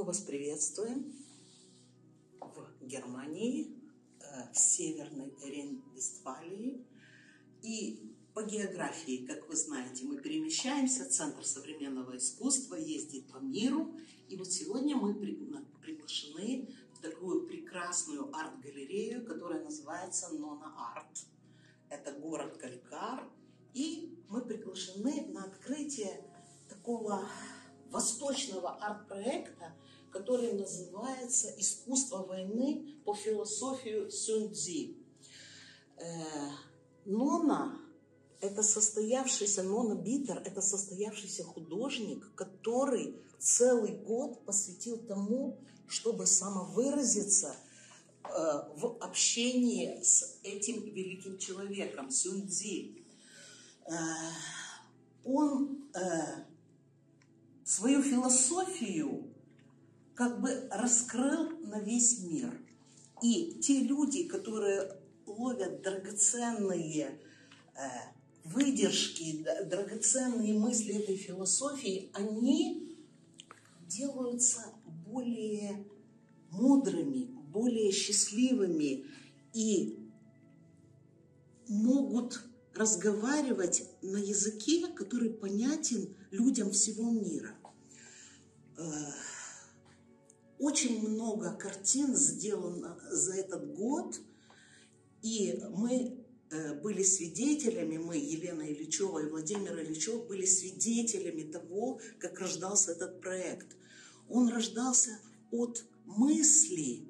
Мы вас приветствуем в Германии, э, в Северной Рейн-Вестфалии. И по географии, как вы знаете, мы перемещаемся, Центр современного искусства ездит по миру. И вот сегодня мы приглашены в такую прекрасную арт-галерею, которая называется Нона Арт. Это город Калькар. И мы приглашены на открытие такого восточного арт-проекта, который называется «Искусство войны по философию Сюньцзи». Э, Нона – это состоявшийся, Нона Битер – это состоявшийся художник, который целый год посвятил тому, чтобы самовыразиться э, в общении с этим великим человеком, Сюньцзи. Э, он свою философию как бы раскрыл на весь мир. И те люди, которые ловят драгоценные э, выдержки, драгоценные мысли этой философии, они делаются более мудрыми, более счастливыми и могут разговаривать на языке, который понятен людям всего мира. Э, очень много картин сделано за этот год, и мы э, были свидетелями, мы, Елена Ильичева и Владимир Ильичев, были свидетелями того, как рождался этот проект. Он рождался от мысли,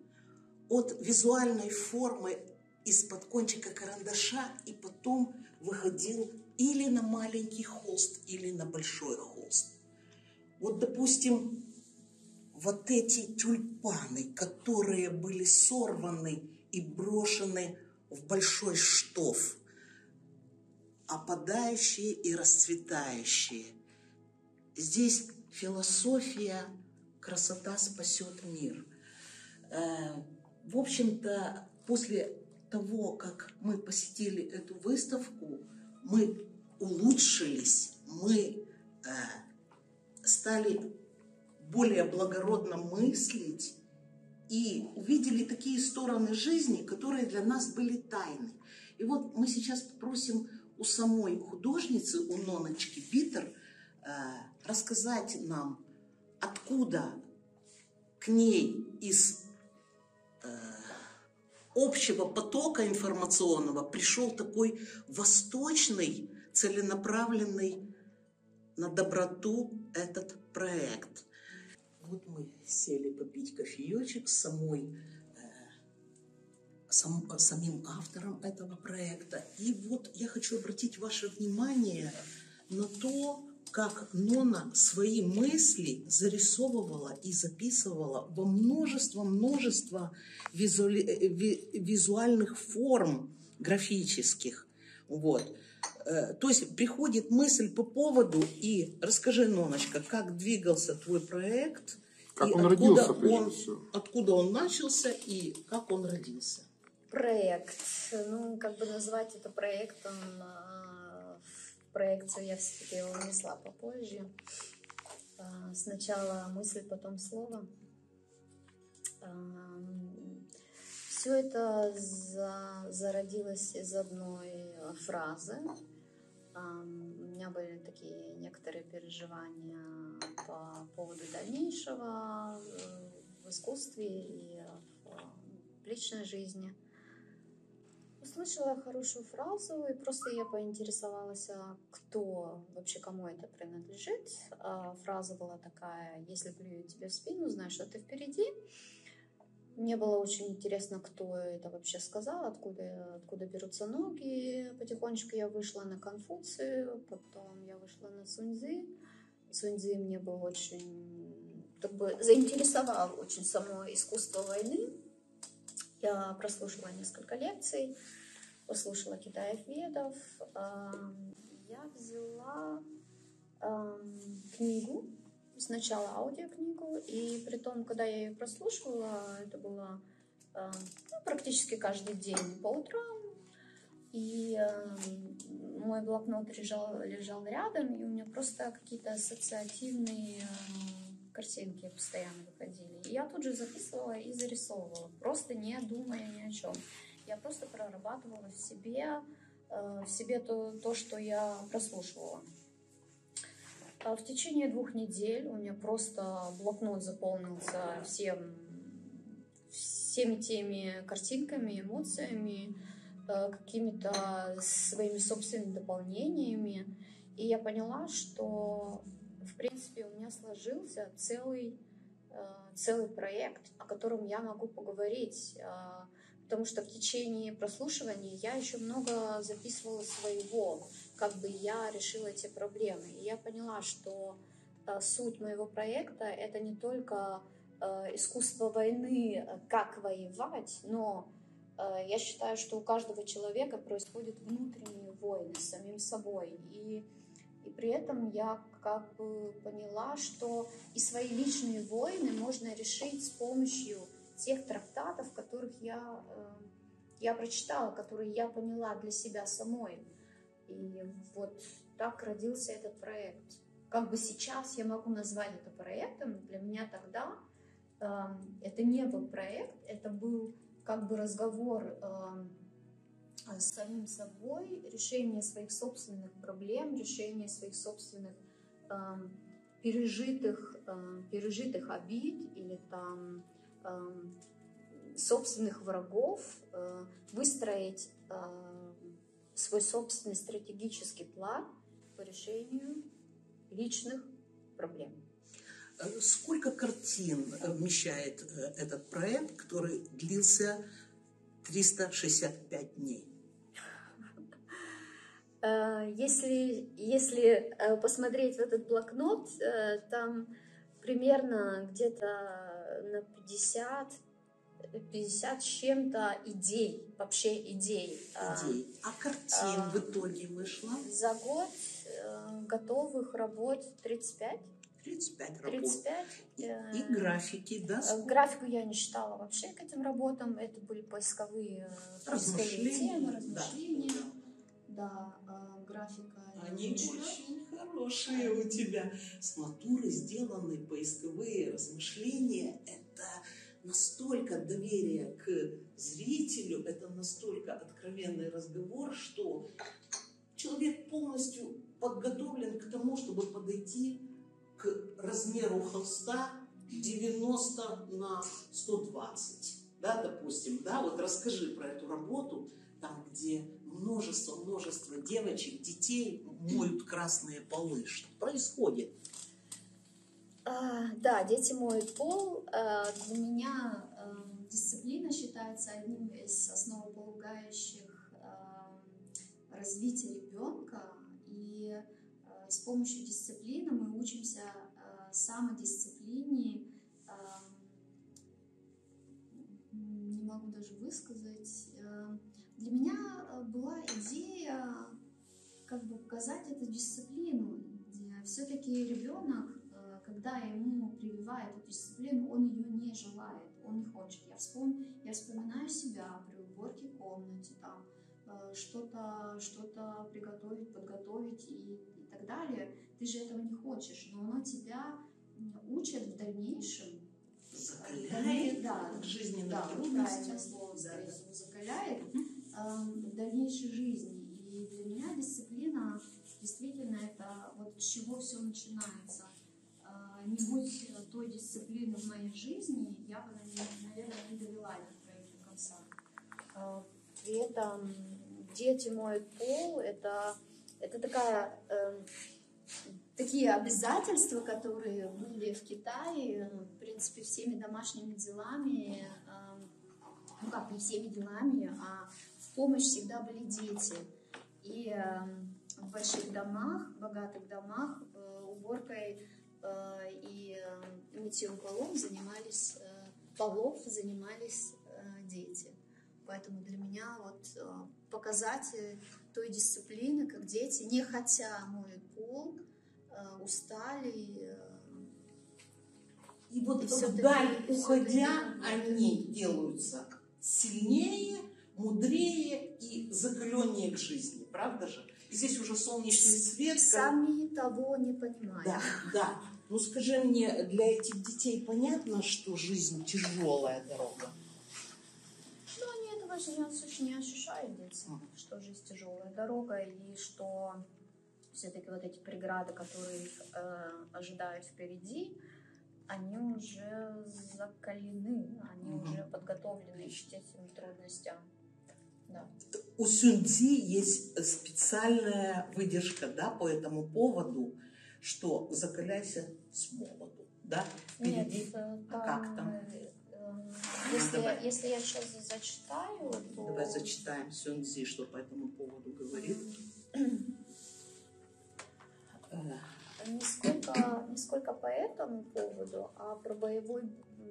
от визуальной формы из-под кончика карандаша и потом выходил или на маленький холст, или на большой холст. Вот, допустим, вот эти тюльпаны, которые были сорваны и брошены в большой штоф, опадающие и расцветающие. Здесь философия «красота спасет мир». Э, в общем-то, после того, как мы посетили эту выставку, мы улучшились, мы э, стали более благородно мыслить и увидели такие стороны жизни, которые для нас были тайны. И вот мы сейчас просим у самой художницы, у Ноночки Питер, э, рассказать нам, откуда к ней из э, общего потока информационного пришел такой восточный, целенаправленный на доброту этот проект. Вот мы сели попить кофеечек с самой э, сам, самим автором этого проекта. И вот я хочу обратить ваше внимание на то, как Нона свои мысли зарисовывала и записывала во множество-множество визуали, э, визуальных форм графических. Вот. Э, то есть приходит мысль по поводу, и расскажи, Ноночка, как двигался твой проект, как и он откуда, родился, он, откуда он начался и как он родился. Проект. Ну, как бы назвать это проектом а, проекцию я все-таки его внесла попозже. А, сначала мысль, потом слово. А, Все это за, зародилось из одной фразы. У меня были такие некоторые переживания по поводу дальнейшего э, в искусстве и в личной жизни – Услышала хорошую фразу, и просто я поинтересовалась, а кто вообще кому это принадлежит. А фраза была такая, если плюю тебе в спину, знаешь, что ты впереди. Мне было очень интересно, кто это вообще сказал, откуда, откуда берутся ноги. Потихонечку я вышла на Конфуцию, потом я вышла на Суньзы. Суньзы мне был очень, как бы заинтересовал очень само искусство войны. Я прослушала несколько лекций, послушала Китаев Ведов. Я взяла книгу, сначала аудиокнигу, и при том, когда я ее прослушивала, это было ну, практически каждый день по утрам, и э, мой блокнот лежал, лежал рядом, и у меня просто какие-то ассоциативные картинки постоянно выходили. И я тут же записывала и зарисовывала, просто не думая ни о чем. Я просто прорабатывала в себе, э, в себе то, то, что я прослушивала. А в течение двух недель у меня просто блокнот заполнился всем, всеми теми картинками, эмоциями, э, какими-то своими собственными дополнениями. И я поняла, что, в принципе, у меня сложился целый, э, целый проект, о котором я могу поговорить. Э, потому что в течение прослушивания я еще много записывала своего, как бы я решила эти проблемы. И я поняла, что э, суть моего проекта — это не только искусство войны, как воевать, но я считаю, что у каждого человека происходят внутренние войны с самим собой. И и при этом я как бы поняла, что и свои личные войны можно решить с помощью тех трактатов, которых я, э, я прочитала, которые я поняла для себя самой. И вот так родился этот проект. Как бы сейчас я могу назвать это проектом, для меня тогда э, это не был проект, это был как бы разговор э, с самим собой, решение своих собственных проблем, решение своих собственных э, пережитых, э, пережитых обид или там э, собственных врагов, э, выстроить э, свой собственный стратегический план по решению личных проблем. Сколько картин вмещает э, этот проект, который длился 365 дней? Э, если, если э, посмотреть в этот блокнот, там примерно где-то на 50 50 с чем-то идей, вообще идей. Идей. А картин а, в итоге вышло? За год готовых работ 35. 35 работ. 35. И, и графики, да? Сколько? Графику я не считала вообще к этим работам. Это были поисковые, поисковые темы, размышления. Да да, а, графика. Они очень хорошие у тебя. С натуры сделаны поисковые размышления. Это настолько доверие к зрителю, это настолько откровенный разговор, что человек полностью подготовлен к тому, чтобы подойти к размеру холста 90 на 120. Да, допустим, да, вот расскажи про эту работу, там, где множество, множество девочек, детей моют красные полы. Что происходит? А, да, дети моют пол. А, для меня а, дисциплина считается одним из основополагающих а, развития ребенка. И а, с помощью дисциплины мы учимся а, самодисциплине. А, не могу даже высказать. А, для меня э, была идея как бы показать эту дисциплину. Все-таки ребенок, э, когда ему прививают эту дисциплину, он ее не желает, он не хочет. Я, вспом... я вспоминаю себя при уборке комнате, там, э, что-то что приготовить, подготовить и, и так далее. Ты же этого не хочешь, но оно тебя учит в дальнейшем закаляет да, к жизненным да, трудностям. слово, да, да. закаляет в дальнейшей жизни. И для меня дисциплина действительно это вот с чего все начинается. А, не будь той дисциплины в моей жизни, я бы, наверное, не довела этот проект до конца. А, при этом дети моют пол, это, это такая, э, такие обязательства, которые были в Китае, в принципе, всеми домашними делами, э, ну как, не всеми делами, а в помощь всегда были дети. И э, в больших домах, богатых домах, э, уборкой э, и э, мытьем полов занимались, э, полов занимались э, дети. Поэтому для меня вот э, показатель той дисциплины, как дети, не хотя моют пол, э, устали. Э, и вот и вдаль уходя, они делаются сильнее, мудрее и закаленнее к жизни, правда же? здесь уже солнечный свет. Сами того не понимают. Да, да. Ну скажи мне, для этих детей понятно, что жизнь тяжелая дорога? Но они этого же не, ощущ- не ощущают дети, Мгм. что жизнь тяжелая дорога и что все-таки вот эти преграды, которые их э, ожидают впереди, они уже закалены, они Мгм. уже подготовлены к этим трудностям. Да. У Сюньцзи есть специальная выдержка да, по этому поводу, что закаляйся с молоду. Да? Нет, Впереди. э, А как там? э, э, если, давай. если я сейчас зачитаю, то... Давай зачитаем Сюньцзи, что по этому поводу говорит. Не сколько, не сколько по этому поводу, а про боевой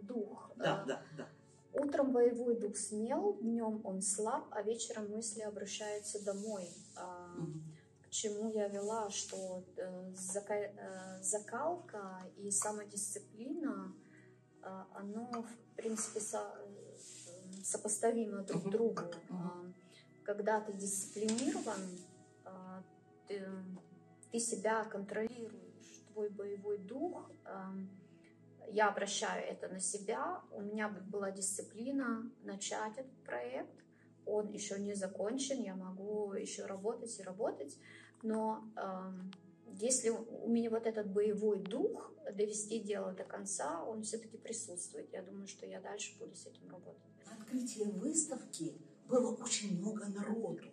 дух. Да, да, да. Утром боевой дух смел, днем он слаб, а вечером мысли обращаются домой. А, Мгм. К чему я вела, что э, э, закалка и самодисциплина, а, оно, в принципе, со- э, сопоставимо друг Мгм. другу. А, Когда ты дисциплинирован, а, ты, ты себя контролируешь, твой боевой дух. Я обращаю это на себя. У меня была дисциплина начать этот проект. Он еще не закончен, я могу еще работать и работать. Но ам, если у меня вот этот боевой дух довести дело до конца, он все-таки присутствует. Я думаю, что я дальше буду с этим работать. На открытии выставки было очень много народу.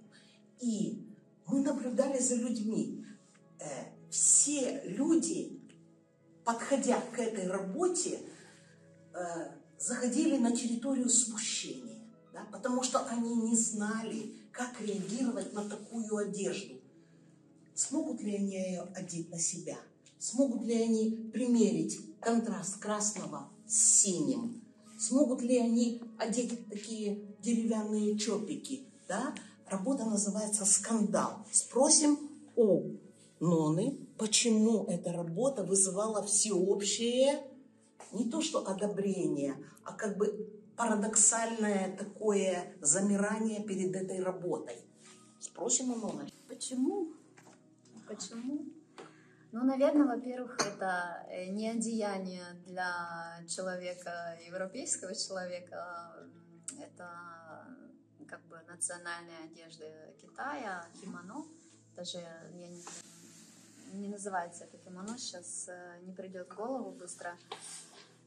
И мы наблюдали за людьми. Э, Все люди, подходя к этой работе, э, заходили на территорию смущения, да, потому что они не знали, как реагировать на такую одежду. Смогут ли они ее одеть на себя? Смогут ли они примерить контраст красного с синим? Смогут ли они одеть такие деревянные чопики? Да? Работа называется «Скандал». Спросим у Ноны, почему эта работа вызывала всеобщее, не то что одобрение, а как бы парадоксальное такое замирание перед этой работой. Спросим у Ноны. Почему? Почему? Ну, наверное, во-первых, это э, не одеяние для человека, европейского человека. Это как бы национальная одежда Китая, кимоно. Даже я не, не называется это кимоно, сейчас э, не придет в голову быстро.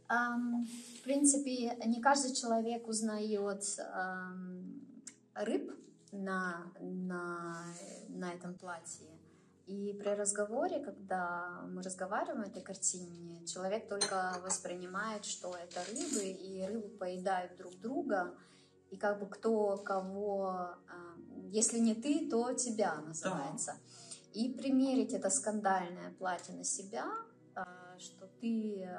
В принципе, не каждый человек узнает рыб на, на, на этом платье. И при разговоре, когда мы разговариваем о этой картине, человек только воспринимает, что это рыбы, и рыбы поедают друг друга, и как бы кто кого, если не ты, то тебя называется. И примерить это скандальное платье на себя, а, что ты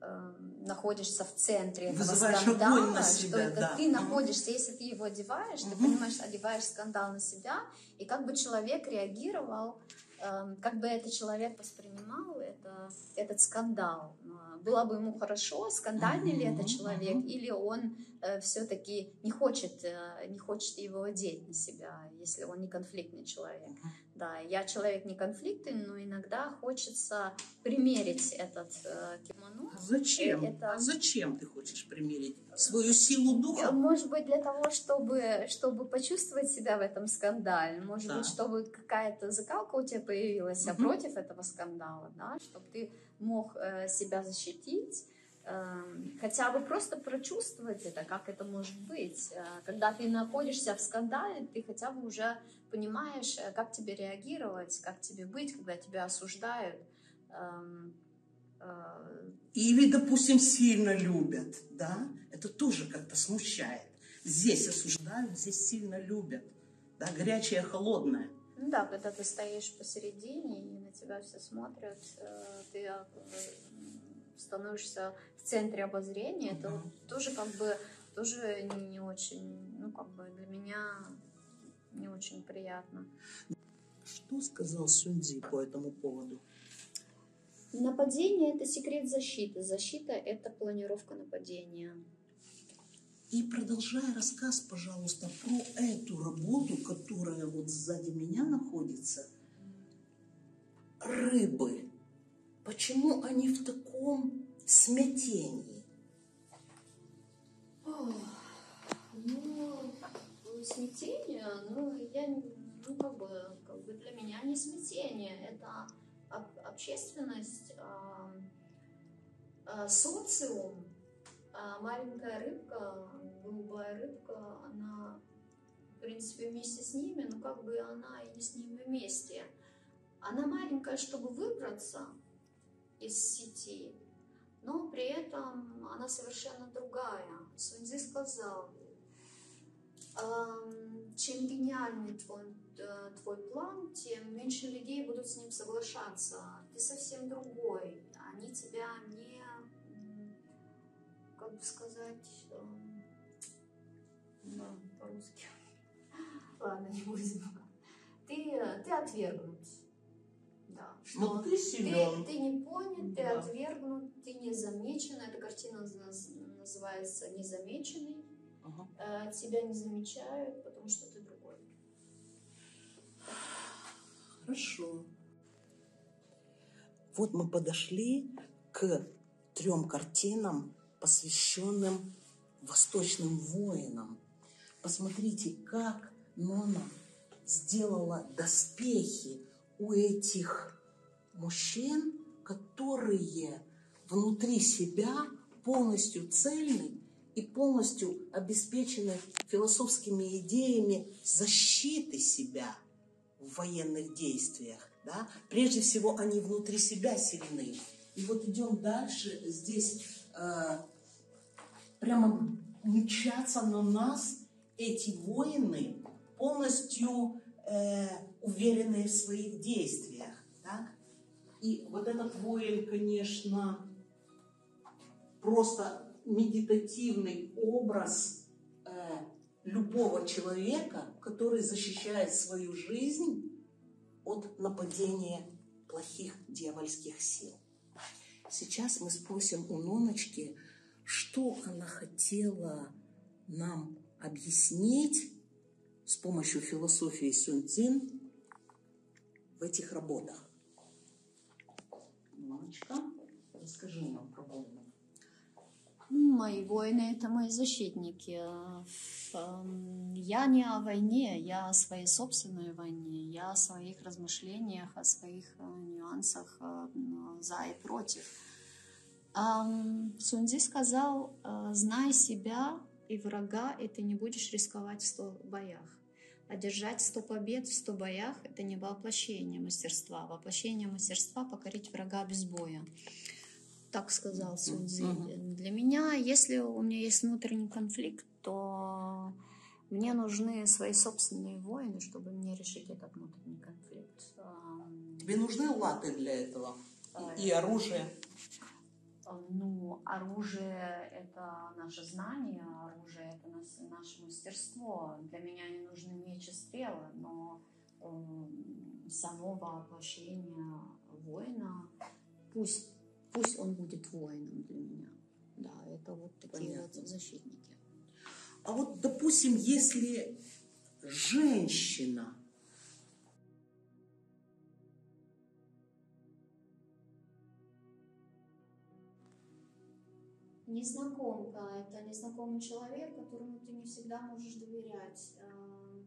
а, находишься в центре этого Вызываешь скандала, на что себя, это да. ты находишься, если ты его одеваешь, ты Мгм. понимаешь, одеваешь скандал на себя, и как бы человек реагировал, эм, как бы этот человек воспринимал это, этот скандал. А, Было бы ему хорошо, скандальный ли Мгм, это человек, мгм. или он все-таки не хочет, э, не хочет его одеть на себя, если он не конфликтный человек. Мгм. Да, я человек не конфликтный, но иногда хочется примерить этот э, кимоно. А зачем? Э, это- А зачем ты хочешь примерить свою силу Э, духа? Может быть, для того, чтобы, чтобы почувствовать себя в этом скандале, может Да. быть, чтобы какая-то закалка у тебя появилась а Мгм. против этого скандала, да, чтобы ты мог э, себя защитить, хотя бы просто прочувствовать это, как это может быть. Э, Когда ты находишься в скандале, ты хотя бы уже понимаешь, э, как тебе реагировать, как тебе быть, когда тебя осуждают. Эм, э, Или, допустим, сильно любят, да? Это тоже как-то смущает. Здесь осуждают, здесь сильно любят. Да, горячее, холодное. Ну да, когда ты стоишь посередине и на тебя все смотрят, ты становишься в центре обозрения, это Мгм. вот тоже как бы тоже не, не очень, ну как бы для меня не очень приятно. Что сказал Сюнди по этому поводу? Нападение это секрет защиты. Защита это планировка нападения. И продолжая рассказ, пожалуйста, про эту работу, которая вот сзади меня находится. Рыбы. Почему они в таком смятении? Ну, смятение, ну, я, ну, как бы, как бы для меня не смятение, это об- общественность, а, а, социум, а маленькая рыбка, голубая рыбка, она, в принципе, вместе с ними, но как бы она и не с ними вместе. Она маленькая, чтобы выбраться из сети, но при этом она совершенно другая. Суньцзы сказал, «Ам, чем гениальнее твой, э, твой план, тем меньше людей будут с ним соглашаться. Ты совсем другой. Они тебя не, как бы сказать, эм, да, по-русски. Ладно, не будем. Ты, э, ты отвергнут. Да. Но ты Ты, силен. ты не понят, ты Да. отвергнут, ты не замечен. Эта картина наз- называется «Незамеченный». Ага. Э, Тебя не замечают, потому что ты другой. Хорошо. Вот мы подошли к трем картинам, посвященным восточным воинам. Посмотрите, как Нона сделала доспехи у этих мужчин, которые внутри себя полностью цельны и полностью обеспечены философскими идеями защиты себя в военных действиях. Да? Прежде всего, они внутри себя сильны. И вот идем дальше. Здесь э, прямо мчатся на нас эти воины, полностью э, уверенные в своих действиях. Так? И вот этот воин, конечно, просто медитативный образ э, любого человека, который защищает свою жизнь от нападения плохих дьявольских сил. Сейчас мы спросим у Ноночки, что она хотела нам объяснить с помощью философии Сюнцин в этих работах. Ноночка, расскажи нам про воинов. Мои воины — это мои защитники. Эм, Я не о войне, я о своей собственной войне, я о своих размышлениях, о своих э, нюансах э, за и против. Ам, Суньцзы сказал, э, знай себя и врага, и ты не будешь рисковать в боях. Одержать сто побед в сто боях — это не воплощение мастерства. Воплощение мастерства — покорить врага без боя. Так сказал. Мгм. Для меня, если у меня есть внутренний конфликт, то мне нужны свои собственные воины, чтобы мне решить этот внутренний конфликт. Тебе нужны латы для этого А, и оружие. Ну, оружие — это наше знание, оружие — это нас- наше мастерство. Для меня не нужны меч и стрелы, но эм, само воплощение воина, пусть, пусть он будет воином для меня. Да, это вот такие Понятно. вот защитники. А вот, допустим, если женщина Незнакомка — это незнакомый человек, которому ты не всегда можешь доверять. Эм,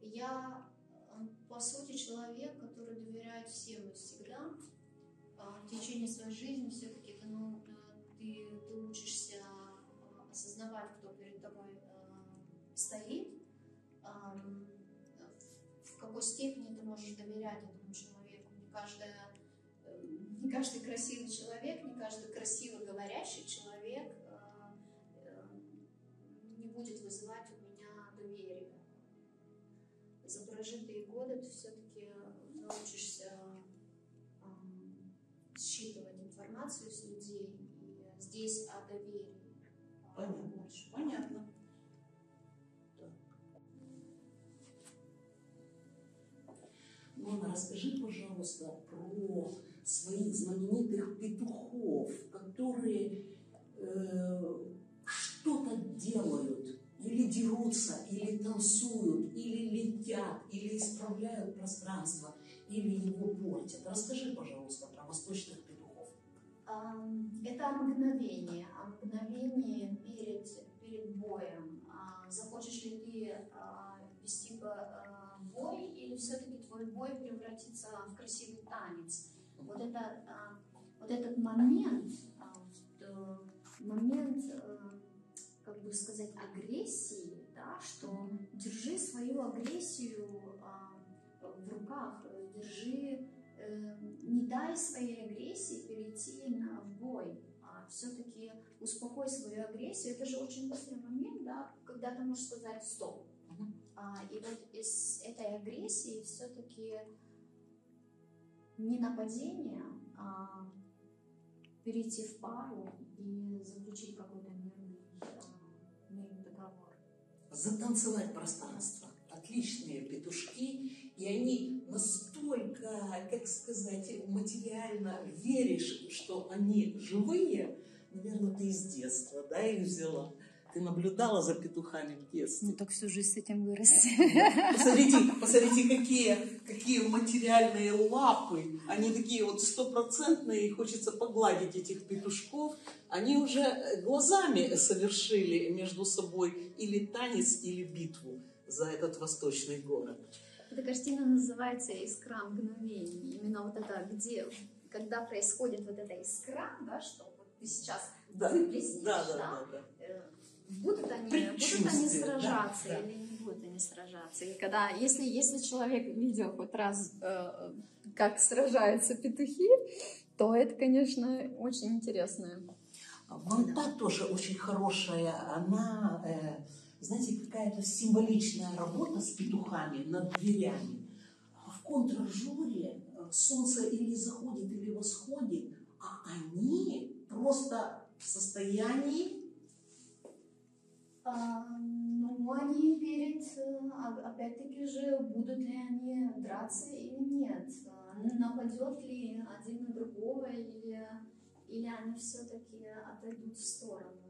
Я, э, по сути, человек, который доверяет всем и всегда. А В течение своей жизни все-таки ты, ну, ты, ты учишься осознавать, кто перед тобой стоит, в- какой степени ты можешь доверять этому человеку. Не каждая не каждый красивый человек, не каждый красиво говорящий человек э, э, не будет вызывать у меня доверие. За прожитые годы ты все-таки научишься эм, считывать информацию с людей. И здесь о доверии. э, Понятно. больше. Понятно. Нона, расскажи, пожалуйста, про своих знаменитых петухов, которые э, что-то делают, или дерутся, или танцуют, или летят, или исправляют пространство, или его портят. Расскажи, пожалуйста, про восточных петухов. Это мгновение, мгновение перед, перед боем. А захочешь ли ты а, вести а, бой, или все-таки твой бой превратится в красивый танец? Вот, это, вот этот момент, момент как бы сказать, агрессии, да, что держи свою агрессию э, в руках, держи, э, не дай своей агрессии перейти на бой, а все-таки успокой свою агрессию. Это же очень быстрый момент, да, когда ты можешь сказать стоп. А, и вот из этой агрессии все-таки не нападение, а перейти в пару и заключить какой-то затанцевать пространство. Отличные петушки, и они настолько, как сказать, материально веришь, что они живые, наверное, ты из детства, да, их взяла. Ты наблюдала за петухами в детстве? Ну, так всю жизнь с этим вырос. Посмотрите, посмотрите какие, какие материальные лапы. Они такие вот стопроцентные, и хочется погладить этих петушков. Они уже глазами совершили между собой или танец, или битву за этот восточный город. Эта картина называется «Искра мгновений». Именно вот это, где, когда происходит вот эта искра, да, что вот ты сейчас да. выплеснешь, да, да, да, да, да будут они, будут они сражаться да, или не будут они сражаться. И когда, если, если человек видел хоть раз, э, как сражаются петухи, то это, конечно, очень интересно. Вон та тоже очень хорошая, она, э, знаете, какая-то символичная работа с петухами над дверями. В контражуре э, солнце или заходит, или восходит, а они просто в состоянии а, ну, они перед, э, опять-таки же, будут ли они драться или нет, а, нападет ли один на другого, или, или они все-таки отойдут в сторону.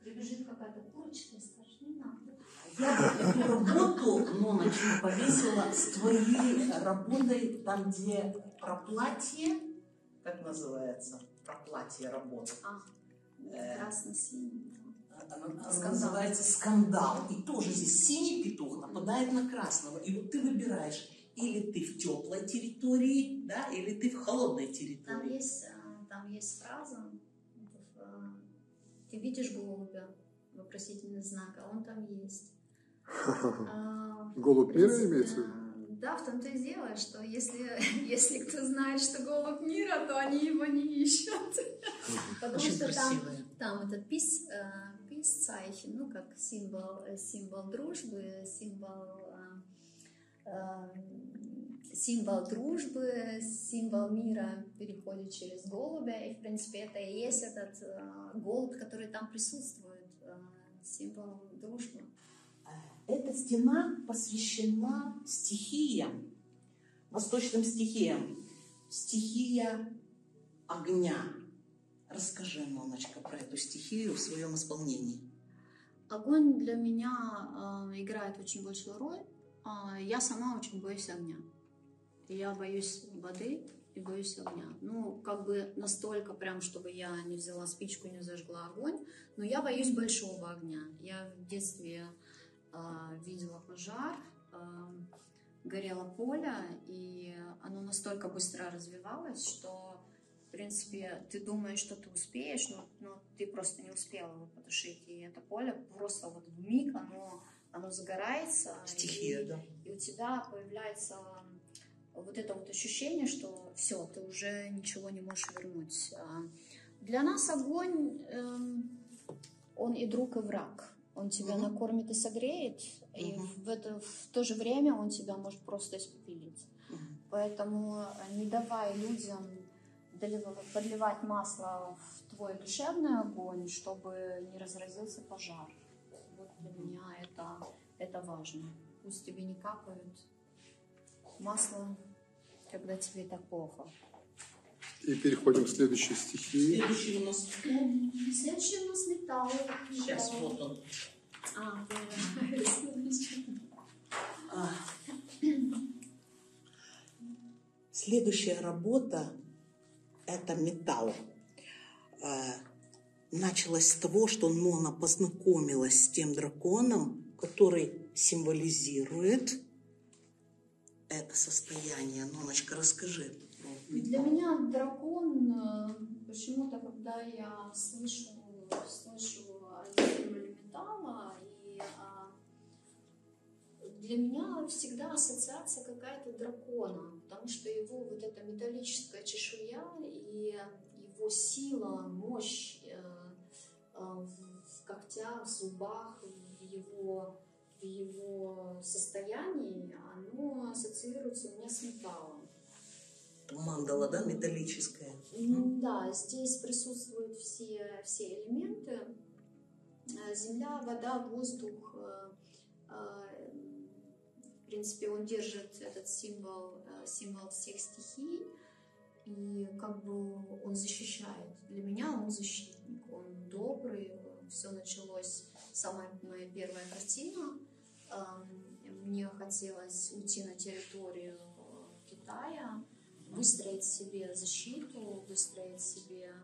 Прибежит какая-то курочка и скажет, не надо. Я эту работу, Ноночка, повесила с твоей работой, там, где про платье, как называется, про платье работа. А, э, красно-синий она, она называется скандал. И тоже здесь синий петух нападает на красного. И вот ты выбираешь, или ты в теплой территории, да, или ты в холодной территории. Там есть, а, там есть фраза, а, ты видишь голубя, вопросительный знак, а он там есть. А, Голубь мира имеется Да, в том-то и дело, что если, если кто знает, что голубь мира, то они его не ищут. Потому что там, там этот пис, Peace ну, как символ, э, символ дружбы, символ, э, э, символ дружбы, символ мира переходит через голубя, и, в принципе, это и есть этот голубь, который там присутствует, символ дружбы. Эта стена посвящена стихиям, восточным стихиям. Стихия огня, Расскажи, Ноночка, про эту стихию в своем исполнении. Огонь для меня э, играет очень большую роль. Э, я сама очень боюсь огня. Я боюсь воды и боюсь огня. Ну, как бы настолько прям, чтобы я не взяла спичку, не зажгла огонь. Но я боюсь большого огня. Я в детстве э, видела пожар, э, горело поле, и оно настолько быстро развивалось, что принципе, ты думаешь, что ты успеешь, но, но ты просто не успела его потушить. И это поле просто вот в миг, оно, оно загорается. Стихия, и, да. И у тебя появляется вот это вот ощущение, что все, ты уже ничего не можешь вернуть. А для нас огонь, эм, он и друг, и враг. Он тебя угу. накормит и согреет, угу. и в, это, в то же время он тебя может просто испепелить. Угу. Поэтому э, не давай людям подливать масло в твой душевный огонь, чтобы не разразился пожар. Вот для меня это, это важно. Пусть тебе не капают масло, когда тебе так плохо. И переходим к следующей стихии. Следующий у нас Следующий у нас металл. Сейчас, вот он. А, да. Следующая работа – это металл. А, Началось с того, что Нона познакомилась с тем драконом, который символизирует это состояние. Ноночка, расскажи. Для меня дракон, э, почему-то, когда я слышу, слышу для меня всегда ассоциация какая-то дракона, потому что его вот эта металлическая чешуя и его сила, мощь э, э, в когтях, в зубах, в его, в его состоянии, оно ассоциируется у меня с металлом. Мандала, да, металлическая. Ну Да, здесь присутствуют все, все элементы. Э, Земля, вода, воздух. В принципе, он держит этот символ, э, символ всех стихий. И как бы он защищает. Для меня он защитник, он добрый. Все началось, самая моя первая картина. Эм, Мне хотелось уйти на территорию э, Китая, выстроить себе защиту, выстроить себе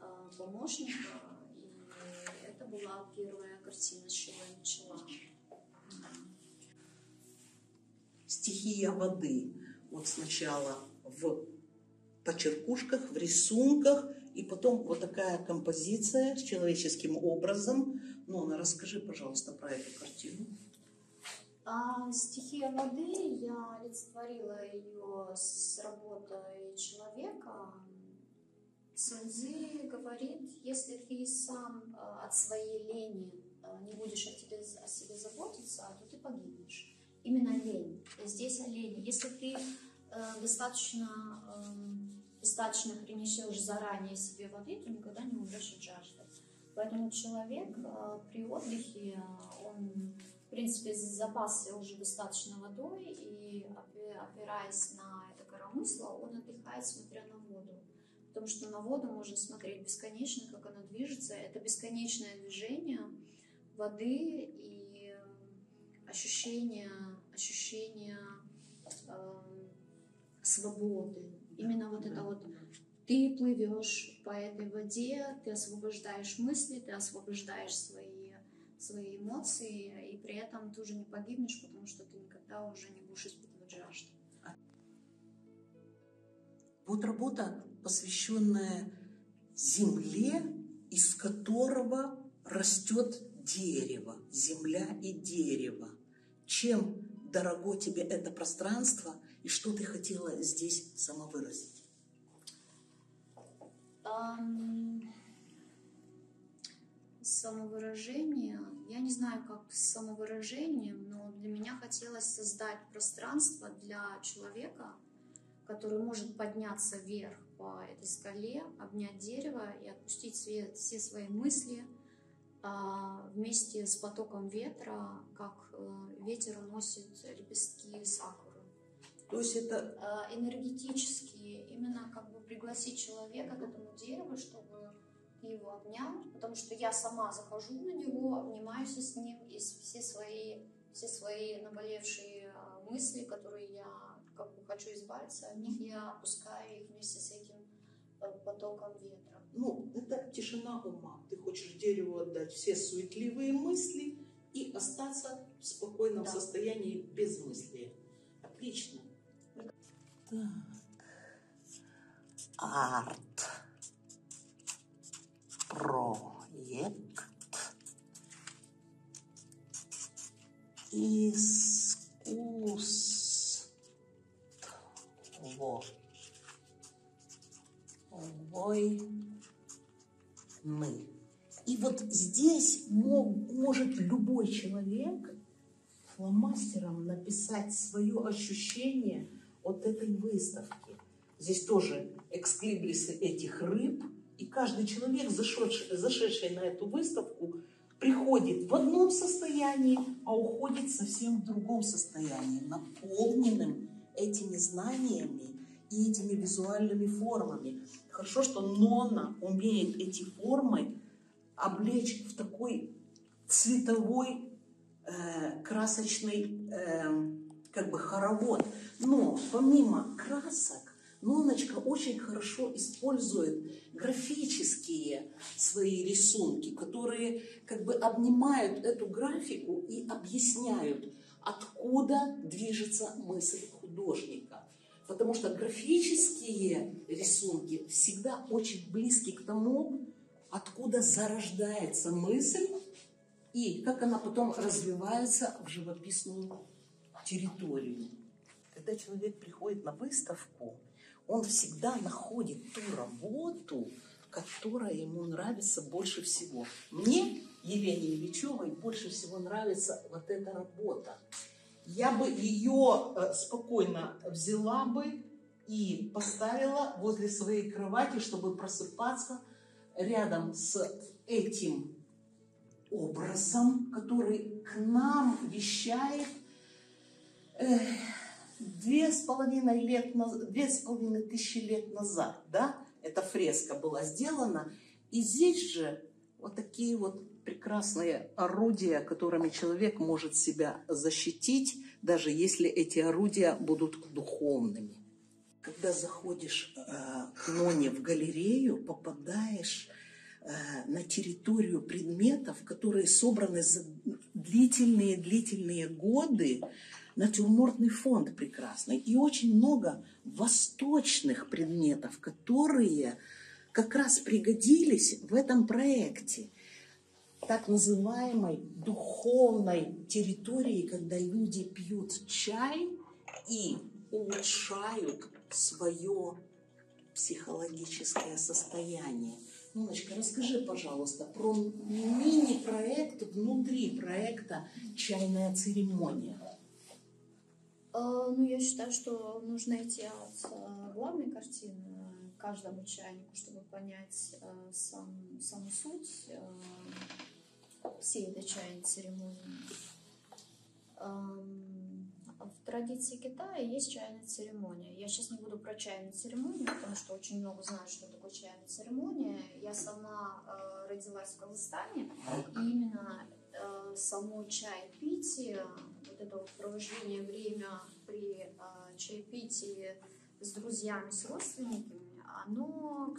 э, помощника. И это была первая картина, с чего я начала. Стихия воды. Вот сначала в почеркушках, в рисунках, и потом вот такая композиция с человеческим образом. Нона, расскажи, пожалуйста, про эту картину. А стихия воды, я олицетворила ее с работой человека. Сунзы говорит, если ты сам э, от своей лени э, не будешь о, тебе, о себе заботиться, то ты погибнешь. Именно лень. Здесь о лени. Если ты э, достаточно, эм, достаточно принесешь заранее себе воды, то никогда не умрешь от жажды. Поэтому человек э, при отдыхе, э, он в принципе, запасся уже достаточно водой, и опи- опираясь на это коромысло, он отдыхает, смотря на воду. Потому что на воду можно смотреть бесконечно, как она движется. Это бесконечное движение воды и э, ощущение, ощущение э, свободы. Именно вот это вот ты плывешь по этой воде, ты освобождаешь мысли, ты освобождаешь свои, свои эмоции, и при этом ты уже не погибнешь, потому что ты никогда уже не будешь испытывать жажду. Вот работа, посвященная земле, из которого растет дерево, земля и дерево. Чем дорого тебе это пространство и что ты хотела здесь самовыразить? Ам, Самовыражение. Я не знаю, как с самовыражением, но для меня хотелось создать пространство для человека, который может подняться вверх по этой скале, обнять дерево и отпустить все, все свои мысли вместе с потоком ветра, как э, ветер уносит лепестки сакуры. То есть это А, энергетически именно как бы пригласить человека к этому дереву, чтобы ты его обнял, потому что я сама захожу на него, обнимаюсь с ним, и все свои, все свои наболевшие а, мысли, которые я как бы хочу избавиться от них, я опускаю их вместе с этим э, потоком ветра. Ну, это тишина ума. Ты хочешь дереву отдать все суетливые мысли и остаться в спокойном Да. состоянии без мысли. Отлично. Так. Арт. Проект. Искусство. Войны. И вот здесь мог- может любой человек фломастером написать свое ощущение от этой выставки. Здесь тоже эксклибрисы этих рыб, и каждый человек, зашедший, зашедший на эту выставку, приходит в одном состоянии, а уходит совсем в другом состоянии, наполненным этими знаниями и этими визуальными формами. Хорошо, что Нона умеет эти формы облечь в такой цветовой, э, красочный э, как бы хоровод. Но помимо красок, Ноночка очень хорошо использует графические свои рисунки, которые как бы обнимают эту графику и объясняют, откуда движется мысль художника. Потому что графические рисунки всегда очень близки к тому, откуда зарождается мысль и как она потом развивается в живописную территорию. Когда человек приходит на выставку, он всегда находит ту работу, которая ему нравится больше всего. Мне, Елене Ильичевой, больше всего нравится вот эта работа. Я бы ее э, спокойно взяла бы и поставила возле своей кровати, чтобы просыпаться рядом с этим образом, который к нам вещает две с половиной лет, две с половиной тысячи лет назад, да, эта фреска была сделана. И здесь же вот такие вот прекрасные орудия, которыми человек может себя защитить, даже если эти орудия будут духовными. Когда заходишь э, Ноне в галерею, попадаешь э, на территорию предметов, которые собраны за длительные-длительные годы, натюрмортный фонд прекрасный и очень много восточных предметов, которые как раз пригодились в этом проекте так называемой духовной территории, когда люди пьют чай и улучшают свое психологическое состояние. Ноночка, расскажи, пожалуйста, про мини-проект внутри проекта «Чайная церемония». А, ну, я считаю, что нужно идти от а, главной картины каждому чайнику, чтобы понять а, сам, саму суть всей этой чайной церемонии. В традиции Китая есть чайная церемония. Я сейчас не буду про чайную церемонию, потому что очень много знаю, что такое чайная церемония. Я сама родилась в Казахстане, и именно само чай-питие вот это вот провождение время при э, чаепитии с друзьями, с родственниками, оно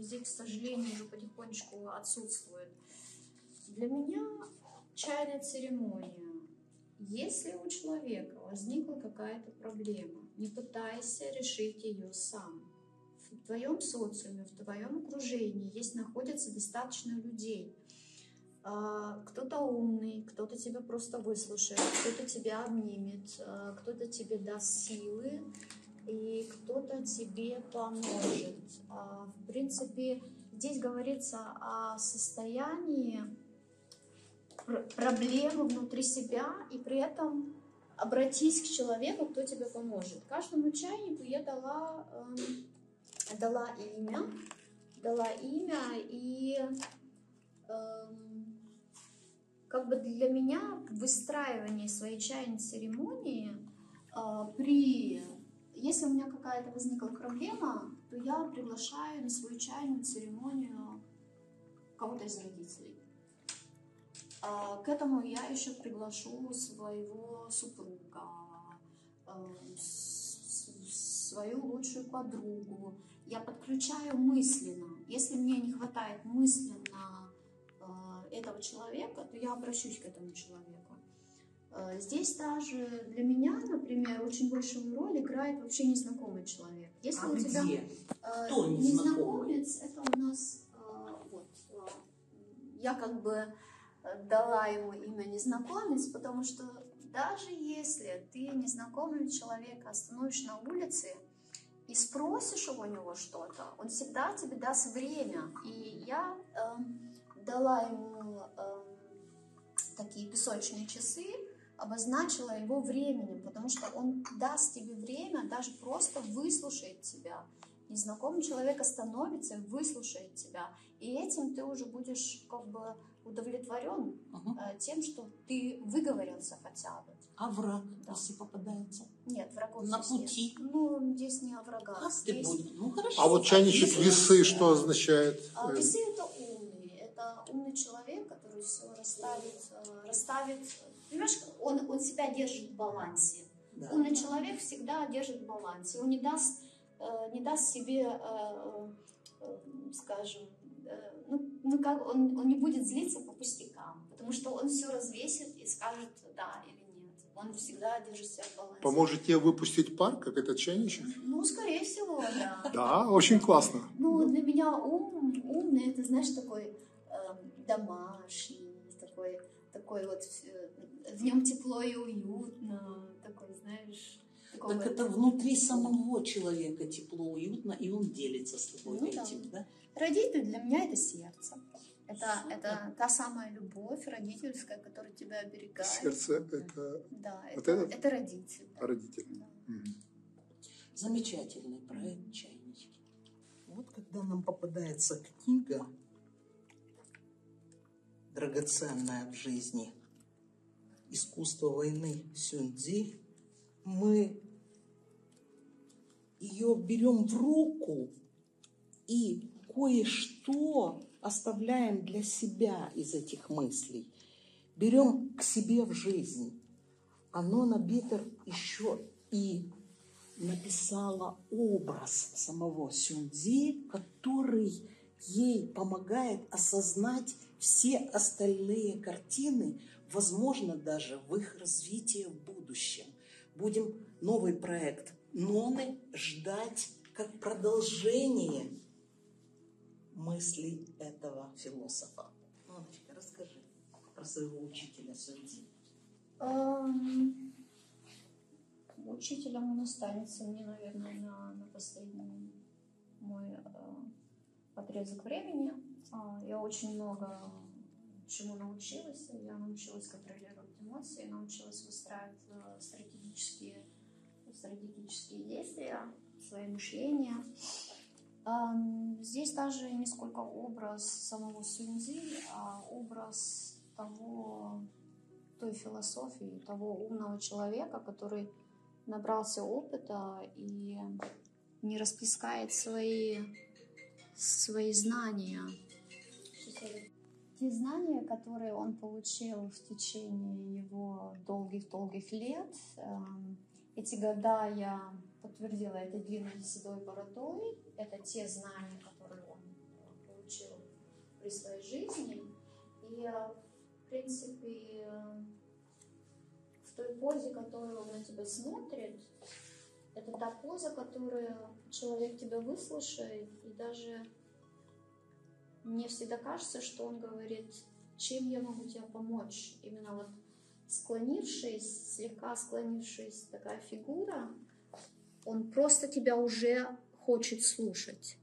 здесь, к сожалению, уже потихонечку отсутствует. Для меня чайная церемония. Если у человека возникла какая-то проблема, не пытайся решить ее сам. В твоем социуме, в твоем окружении есть находится достаточно людей – а, кто-то умный, кто-то тебя просто выслушает, кто-то тебя обнимет, а, кто-то тебе даст силы, и кто-то тебе поможет. А, в принципе, здесь говорится о состоянии проблемы внутри себя, и при этом обратись к человеку, кто тебе поможет. Каждому чайнику я дала, э, дала имя, дала имя и э, как бы для меня выстраивание своей чайной церемонии э, при... Если у меня какая-то возникла проблема, то я приглашаю на свою чайную церемонию кого-то из родителей. А, к этому я еще приглашу своего супруга, э, свою лучшую подругу. Я подключаю мысленно. Если мне не хватает мысленно этого человека, то я обращусь к этому человеку. Здесь даже для меня, например, очень большую роль играет вообще незнакомый человек. Если а у тебя где? Э, Кто незнакомец, это у нас вот я как бы дала ему имя незнакомец, потому что даже если ты незнакомый человек остановишь на улице и спросишь у него что-то, он всегда тебе даст время. И я э, дала ему э, такие песочные часы, обозначила его временем, потому что он даст тебе время, даже просто выслушает тебя. Незнакомый человек остановится и выслушает тебя. И этим ты уже будешь как бы удовлетворен uh-huh. э, тем, что ты выговорился хотя бы. А враг, Да. если попадается? Нет, врагов На здесь нет. пути. Ну, здесь не о врагах. Как Здесь-? Ну хорошо. А вот чайничек Если- весы что означает? А весы это умный. Это умный человек, который все расставит, э, расставит. Понимаешь, он, он себя держит в балансе. Да. Умный человек всегда держит в балансе. Он не даст, э, не даст себе, скажем, ну, ну как, он, он не будет злиться по пустякам, потому что он все развесит и скажет да или нет. Он всегда держит себя в балансе. Поможет тебе выпустить пар, как этот чайничек? Ну, скорее всего, да. Да, очень классно. Ну, для меня ум, умный, это, знаешь, такой эм, домашний, такой, такой вот, э, в нем тепло и уютно, такой, знаешь, такого- Так это внутри самого человека тепло, уютно, и он делится с тобой Ну да. этим, да? Родитель для меня это сердце. Это, это та самая любовь родительская, которая тебя оберегает. Сердце – это Да, Вот это, это родитель. да. родитель. Да. Мгм. Замечательный проект «Чайнички». Вот когда нам попадается книга, драгоценная в жизни, «Искусство войны» Сюньцзи, мы ее берем в руку и кое-что оставляем для себя из этих мыслей. Берем к себе в жизнь. Оно набито еще и написала образ самого Сюндзи, который ей помогает осознать все остальные картины, возможно, даже в их развитии в будущем. Будем новый проект Ноны ждать как продолжение мыслей этого философа. Ноночка, расскажи про своего учителя Сюндзи. Эм, Учителем он останется мне, наверное, на, на последний мой э, отрезок времени. А, я очень много чему научилась. Я научилась контролировать эмоции, научилась выстраивать э, стратегические, стратегические действия, свое мышление. Эм, Здесь даже не сколько образ самого Сюньзи, а образ того, той философии, того умного человека, который набрался опыта и не расплескает свои, свои знания. Те знания, которые он получил в течение его долгих-долгих лет, эм, эти года я подтвердила этой длинной седой бородой, это те знания, которые он э, получил при своей жизни. И, э, в принципе, э, в той позе, которую он на тебя смотрит, это та поза, которую человек тебя выслушает, и даже мне всегда кажется, что он говорит, чем я могу тебе помочь. Именно вот склонившись, слегка склонившись, такая фигура, он просто тебя уже хочет слушать.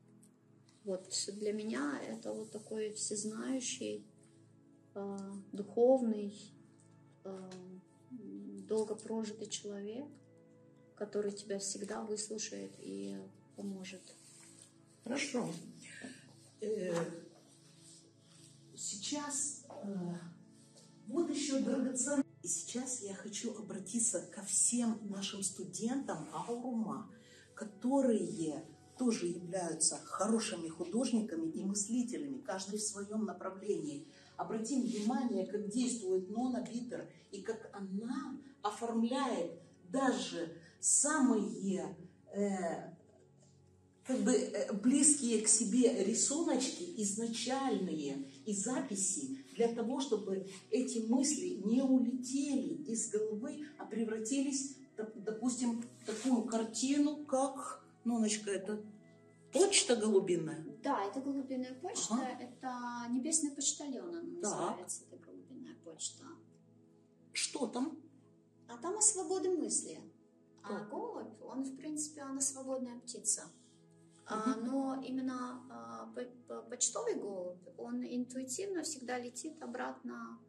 Вот для меня это вот такой всезнающий, э, духовный, э, долго прожитый человек, который тебя всегда выслушает и поможет. Хорошо. Э, Сейчас э, вот еще драгоценный. И сейчас я хочу обратиться ко всем нашим студентам Аурума, которые тоже являются хорошими художниками и мыслителями, каждый в своем направлении. Обратим внимание, как действует Нона Битер и как она оформляет даже самые э, как бы э, близкие к себе рисуночки, изначальные и записи, для того, чтобы эти мысли не улетели из головы, а превратились, доп- допустим, в такую картину, как, Ноночка, это почта голубиная. Да, это голубиная почта, Ага. это небесный почтальон, она Так. называется, это голубиная почта. Что там? А там о свободе мысли. А Так. голубь, он, в принципе, она свободная птица. А, но именно а, по- по- почтовый голубь, он интуитивно всегда летит обратно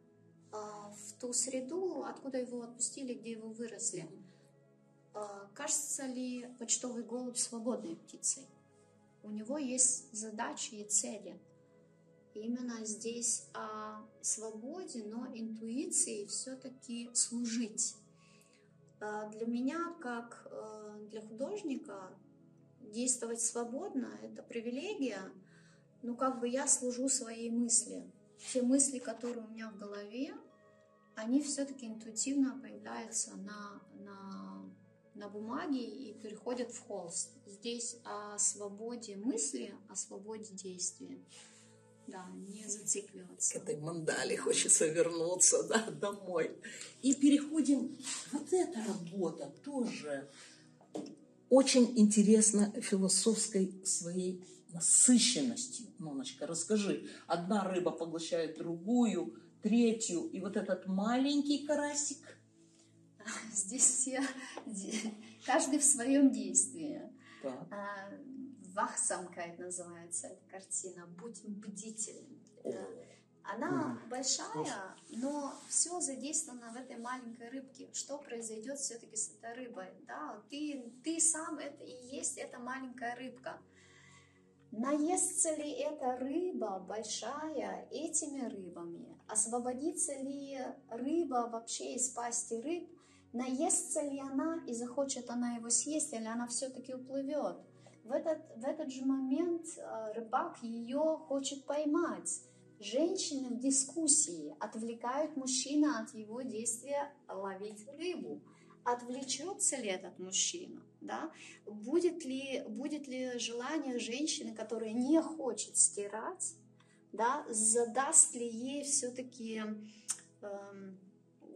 а, в ту среду, откуда его отпустили, где его выросли. Кажется ли почтовый голубь свободной птицей? У него есть задачи и цели. Именно здесь о свободе, но интуиции все-таки служить. Для меня, как э, для художника, действовать свободно – это привилегия, но как бы я служу своей мысли. Те мысли, которые у меня в голове, они все-таки интуитивно появляются на, на, на бумаге и переходят в холст. Здесь о свободе мысли, о свободе действия. Да, не К зацикливаться. этой мандали хочется вернуться да, домой. И переходим. Вот эта работа тоже очень интересна философской своей насыщенностью. Ноночка, расскажи. Одна рыба поглощает другую, третью. И вот этот маленький карасик. Здесь все, каждый в своем действии. Так. А, Вахсамкайт называется эта картина. Будь бдительным. Она большая, но все задействовано в этой маленькой рыбке. Что произойдет все-таки с этой рыбой? Да, ты, ты сам это и есть эта маленькая рыбка. Наестся ли эта рыба большая этими рыбами? Освободится ли рыба вообще из пасти рыб? Наестся ли она и захочет она его съесть, или она все-таки уплывет? В этот, в этот же момент э, рыбак ее хочет поймать. Женщины в дискуссии отвлекают мужчину от его действия ловить рыбу. Отвлечется ли этот мужчина? Да? Будет, ли, будет ли желание женщины, которая не хочет стирать, да, задаст ли ей все-таки эм,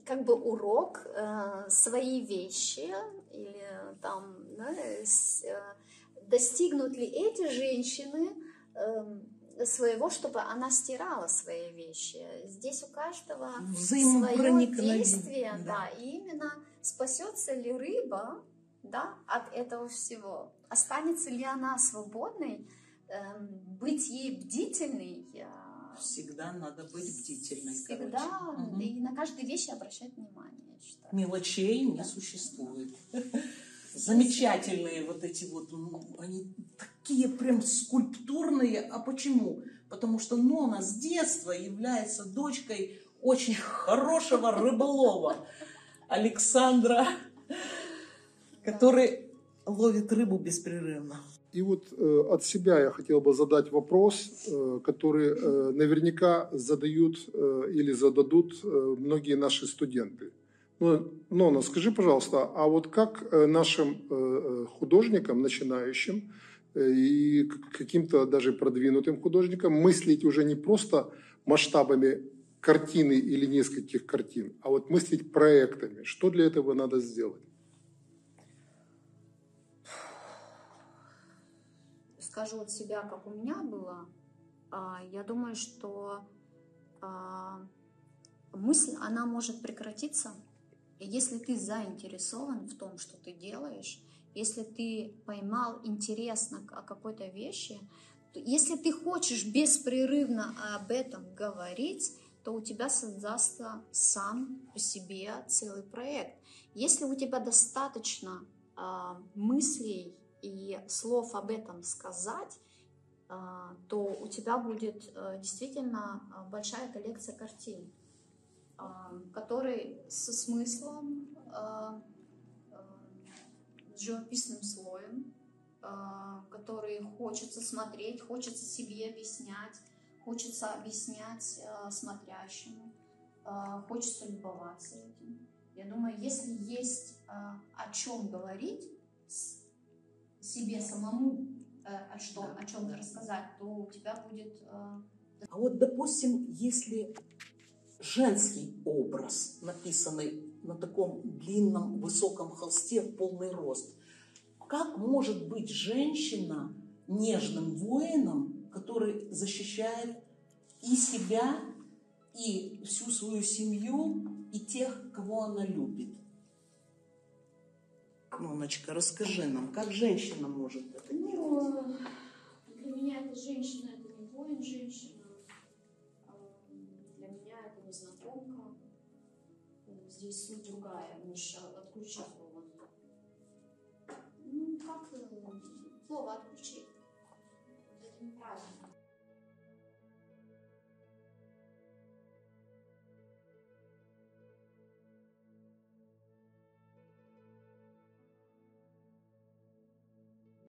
как бы урок, э, свои вещи или там да, э, достигнут ли эти женщины эм, своего, чтобы она стирала свои вещи. Здесь у каждого свое действие, да. да. и именно спасется ли рыба, да, от этого всего, останется ли она свободной, эм, быть ей бдительной, э, Всегда надо быть бдительной. всегда короче. Мгм. и на каждой вещи обращать внимание. Мелочей не существует. Замечательные вот эти вот, они такие прям скульптурные. А почему? Потому что Нона с детства является дочкой очень хорошего рыболова Александра, который ловит рыбу беспрерывно. И вот э, от себя я хотел бы задать вопрос, э, который э, наверняка задают э, или зададут э, многие наши студенты. Ну, Нона, скажи, пожалуйста, а вот как э, нашим э, э, художникам, начинающим и к- каким-то даже продвинутым художникам мыслить уже не просто масштабами картины или нескольких картин, а вот мыслить проектами? Что для этого надо сделать? скажу от себя, как у меня было, а, я думаю, что а, мысль, она может прекратиться, и если ты заинтересован в том, что ты делаешь, если ты поймал интерес на- какой-то вещи, то если ты хочешь беспрерывно об этом говорить, то у тебя создастся сам по себе целый проект. Если у тебя достаточно а, мыслей и слов об этом сказать, а, то у тебя будет а, действительно а, большая коллекция картин, а, которые со смыслом, а, с живописным слоем, а, которые хочется смотреть, хочется себе объяснять, хочется объяснять а, смотрящему, а, хочется любоваться этим. Я думаю, если есть о чем говорить, себе самому э, о, что, о чем-то рассказать, то у тебя будет э, А вот, допустим, если женский образ, написанный на таком длинном, высоком холсте в полный рост, как может быть женщина нежным воином, который защищает и себя, и всю свою семью, и тех, кого она любит? Ноночка, расскажи нам, как женщина может это делать? Ну, для меня эта женщина, это не воин женщина. Здесь суть другая, муж отключи слово. Ну, как э, слово отключить? Это неправильно.